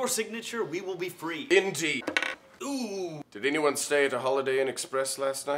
your signature, we will be free. Indeed. Ooh. Did anyone stay at a Holiday Inn Express last night?